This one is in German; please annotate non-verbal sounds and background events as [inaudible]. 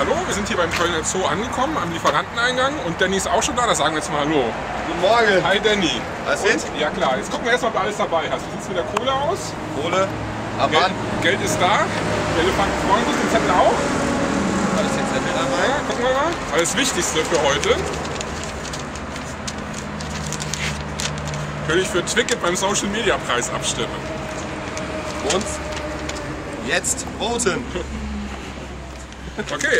Hallo, wir sind hier beim Kölner Zoo angekommen, am Lieferanteneingang und Danny ist auch schon da, da sagen wir jetzt mal Hallo. Guten Morgen. Hi Danny. Was und, ist? Ja klar, jetzt gucken wir erstmal, ob du alles dabei hast. Wie sieht es mit der Kohle aus? Kohle. Am Geld, Geld ist da. Der Elefanten freuen sich, den Zettel auch. Alles den Zettel dabei. Ja, gucken wir mal. Alles Wichtigste für heute. Könnte ich für Twicket beim Social Media Preis abstimmen. Und jetzt voten. [laughs] Okay,